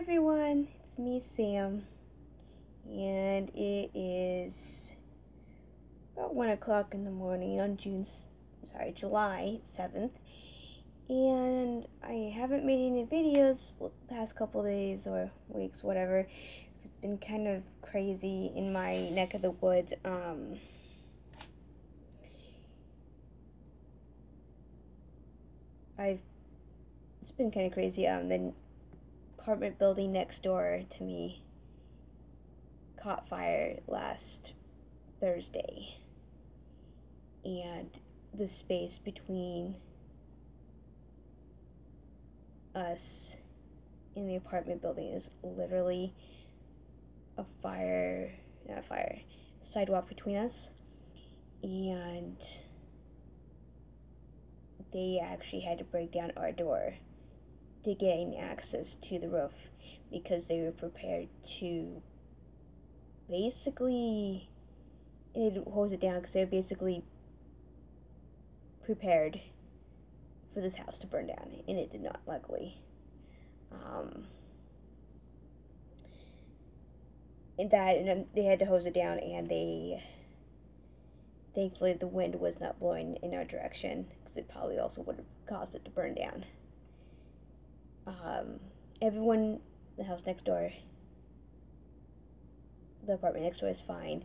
everyone, it's me Sam, and it is about 1 o'clock in the morning on June, sorry, July 7th, and I haven't made any videos the past couple days or weeks, whatever. It's been kind of crazy in my neck of the woods. Um, I've it's been kind of crazy. Um, the apartment building next door to me caught fire last Thursday, and the space between us in the apartment building is literally a fire, not a fire, sidewalk between us, and they actually had to break down our door to gain access to the roof because they were prepared to basically it hose it down because they were basically prepared for this house to burn down and it did not luckily. Um, and that and they had to hose it down and they thankfully the wind was not blowing in our direction because it probably also would have caused it to burn down um, everyone, the house next door, the apartment next door is fine.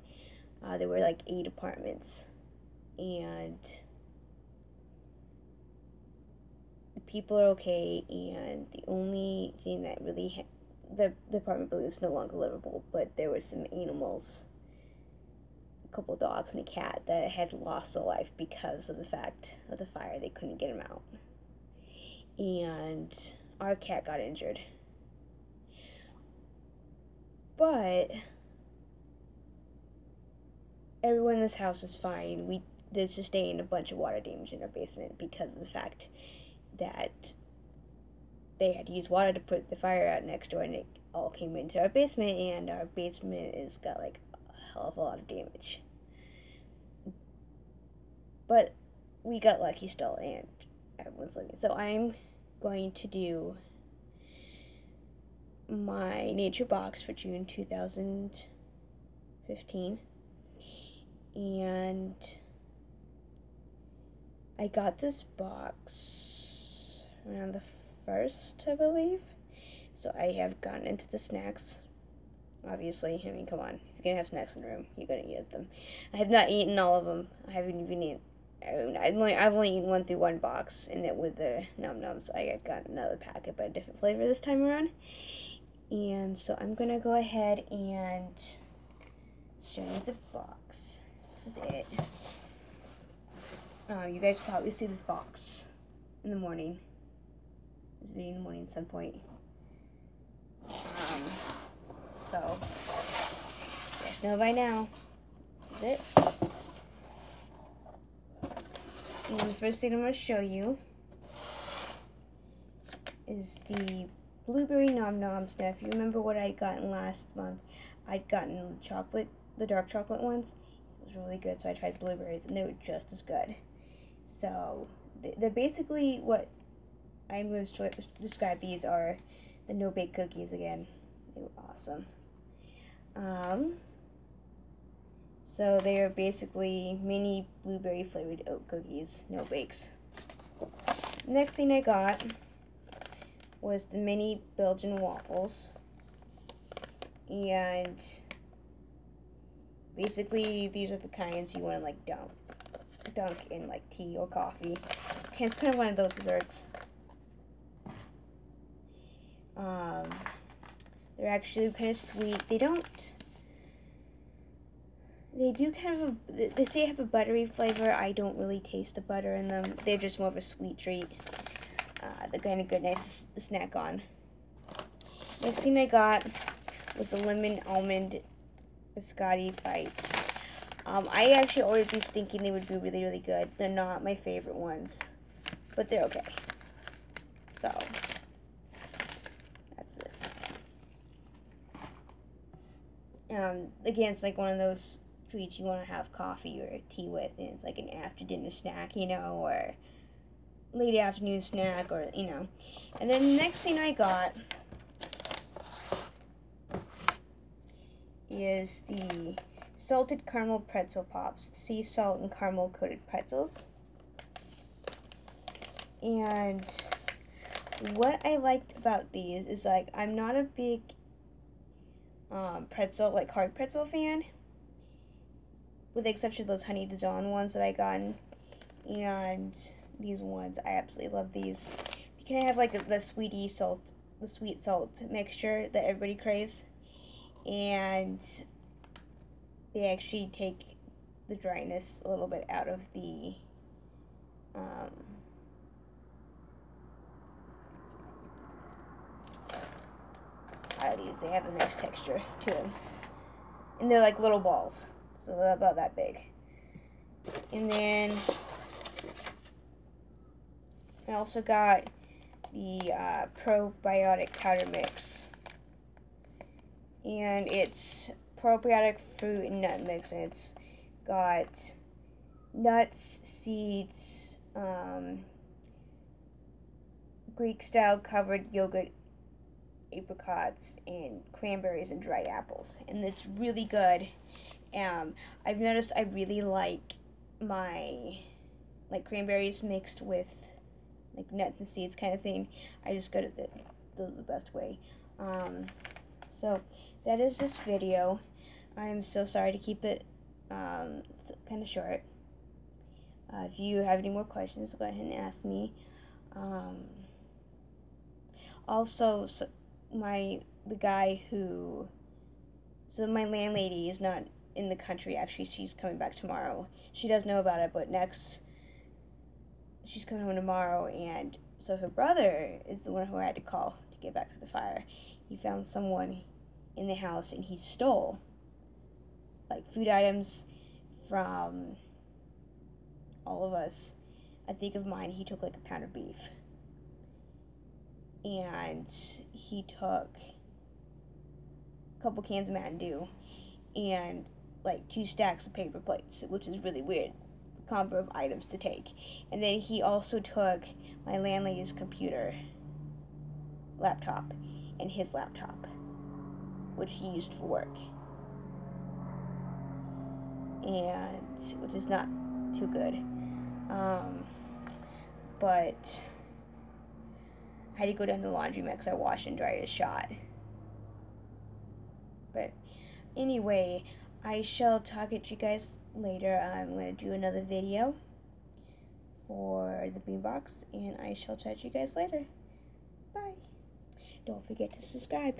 Uh, there were like eight apartments, and the people are okay. And the only thing that really ha- the the apartment building is no longer livable, but there were some animals, a couple dogs and a cat that had lost their life because of the fact of the fire. They couldn't get them out, and our cat got injured. But everyone in this house is fine. We did sustain a bunch of water damage in our basement because of the fact that they had to use water to put the fire out next door and it all came into our basement and our basement has got like a hell of a lot of damage. But we got lucky still and everyone's living. So I'm going to do my nature box for June 2015 and I got this box around the first I believe. So I have gotten into the snacks. Obviously I mean come on. If you're gonna have snacks in the room you're gonna eat them. I have not eaten all of them. I haven't even eaten I've only, I've only eaten one through one box, and it with the nom noms, I got another packet, but a different flavor this time around. And so I'm gonna go ahead and show you the box. This is it. Um, you guys probably see this box in the morning. This video in the morning at some point. Um, so, just know by now. This is it. And the first thing I'm going to show you is the blueberry nom noms. Now, if you remember what I'd gotten last month, I'd gotten chocolate, the dark chocolate ones. It was really good, so I tried blueberries, and they were just as good. So, they're basically what I'm going to describe these are the no bake cookies again. They were awesome. Um, so they are basically mini blueberry flavored oat cookies, no bakes. Next thing I got was the mini Belgian waffles. And basically these are the kinds you want to like dunk dunk in like tea or coffee. Okay, it's kind of one of those desserts. Um, they're actually kind of sweet. They don't they do kind of a, they say have a buttery flavor. I don't really taste the butter in them. They're just more of a sweet treat. Uh, they're kind of good, nice snack on. Next thing I got was the lemon almond biscotti bites. Um, I actually ordered these thinking they would be really, really good. They're not my favorite ones, but they're okay. So, that's this. Um, again, it's like one of those treats you want to have coffee or tea with, and it's like an after dinner snack, you know, or late afternoon snack, or you know. And then the next thing I got is the salted caramel pretzel pops, sea salt and caramel coated pretzels. And what I liked about these is like I'm not a big um, pretzel like hard pretzel fan, with the exception of those honey dijon ones that I got, and these ones I absolutely love these. Can I have like the sweetie salt, the sweet salt mixture that everybody craves, and they actually take the dryness a little bit out of the um, these. They have a nice texture to them, and they're like little balls, so about that big. And then I also got the uh, probiotic power mix, and it's probiotic fruit and nut mix, and it's got nuts, seeds, um, Greek style covered yogurt, apricots, and cranberries and dried apples, and it's really good. Um, I've noticed I really like my like cranberries mixed with like nuts and seeds kind of thing. I just go to the those are the best way. Um, so that is this video. I'm so sorry to keep it um, kind of short. Uh, if you have any more questions, go ahead and ask me. Um, also, so my the guy who so my landlady is not in the country. Actually, she's coming back tomorrow. She does know about it, but next she's coming home tomorrow, and so her brother is the one who I had to call to get back to the fire. He found someone in the house, and he stole like food items from all of us. I think of mine, he took like a pound of beef. And he took a couple cans of Mountain Dew and like two stacks of paper plates, which is really weird combo of items to take. And then he also took my landlady's computer laptop and his laptop, which he used for work and which is not too good. Um, but I had to go down to the laundromat because I washed and dried a shot. But anyway, I shall talk at you guys later. I'm going to do another video for the boombox, and I shall chat you guys later. Bye. Don't forget to subscribe.